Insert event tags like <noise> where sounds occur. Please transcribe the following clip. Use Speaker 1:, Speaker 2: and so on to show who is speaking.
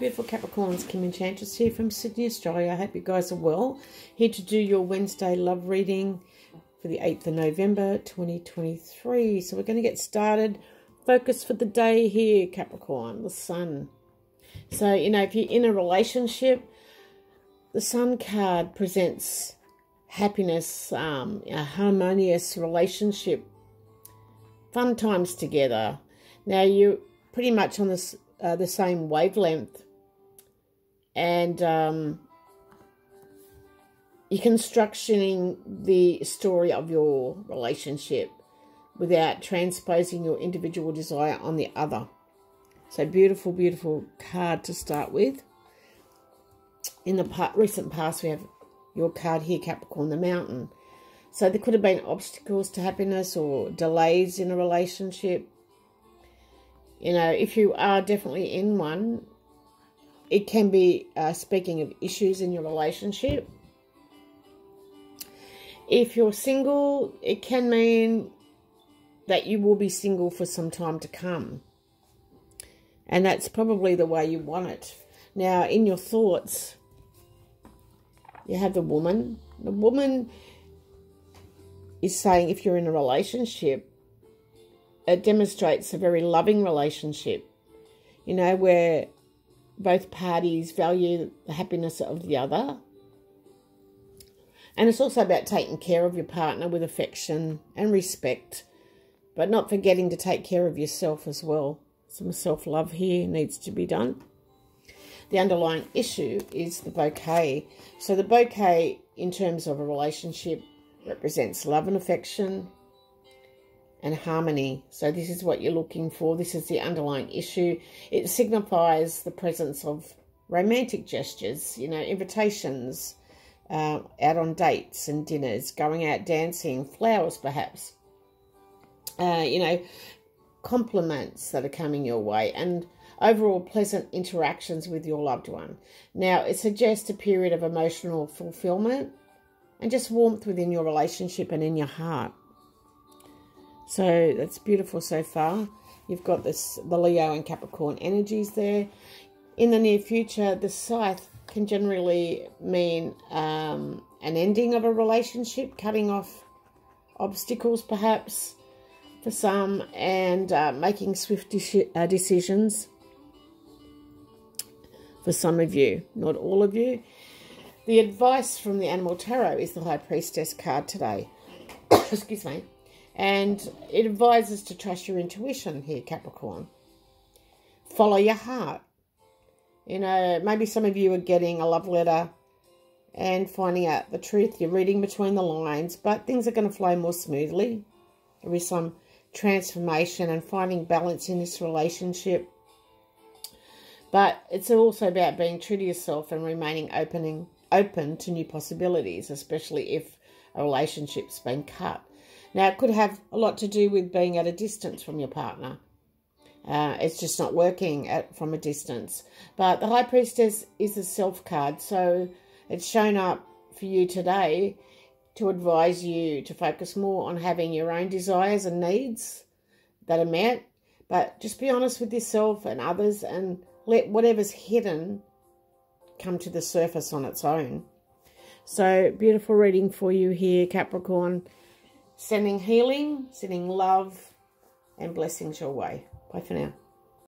Speaker 1: Beautiful Capricorns, Kim Enchantress here from Sydney, Australia. I hope you guys are well. Here to do your Wednesday love reading for the 8th of November 2023. So we're going to get started. Focus for the day here, Capricorn, the sun. So, you know, if you're in a relationship, the sun card presents happiness, um, a harmonious relationship, fun times together. Now, you're pretty much on this, uh, the same wavelength and um, you're constructing the story of your relationship without transposing your individual desire on the other. So beautiful, beautiful card to start with. In the recent past, we have your card here, Capricorn, the Mountain. So there could have been obstacles to happiness or delays in a relationship. You know, if you are definitely in one, it can be uh, speaking of issues in your relationship. If you're single, it can mean that you will be single for some time to come. And that's probably the way you want it. Now, in your thoughts, you have the woman. The woman is saying if you're in a relationship, it demonstrates a very loving relationship, you know, where both parties value the happiness of the other. And it's also about taking care of your partner with affection and respect, but not forgetting to take care of yourself as well. Some self love here needs to be done. The underlying issue is the bouquet. So, the bouquet, in terms of a relationship, represents love and affection, and harmony. So this is what you're looking for. This is the underlying issue. It signifies the presence of romantic gestures, you know, invitations, uh, out on dates and dinners, going out dancing, flowers perhaps, uh, you know, compliments that are coming your way, and overall pleasant interactions with your loved one. Now, it suggests a period of emotional fulfillment and just warmth within your relationship and in your heart. So that's beautiful so far. You've got this the Leo and Capricorn energies there. In the near future, the scythe can generally mean um, an ending of a relationship, cutting off obstacles perhaps for some, and uh, making swift uh, decisions for some of you, not all of you. The advice from the Animal Tarot is the High Priestess card today. <coughs> Excuse me. And it advises to trust your intuition here, Capricorn. Follow your heart. You know, maybe some of you are getting a love letter and finding out the truth. You're reading between the lines, but things are going to flow more smoothly. There is some transformation and finding balance in this relationship. But it's also about being true to yourself and remaining opening, open to new possibilities, especially if a relationship's been cut. Now, it could have a lot to do with being at a distance from your partner. Uh, it's just not working at, from a distance. But the High Priestess is a self card, so it's shown up for you today to advise you to focus more on having your own desires and needs that are met. But just be honest with yourself and others and let whatever's hidden come to the surface on its own. So, beautiful reading for you here, Capricorn. Sending healing, sending love and blessings your way. Bye for now.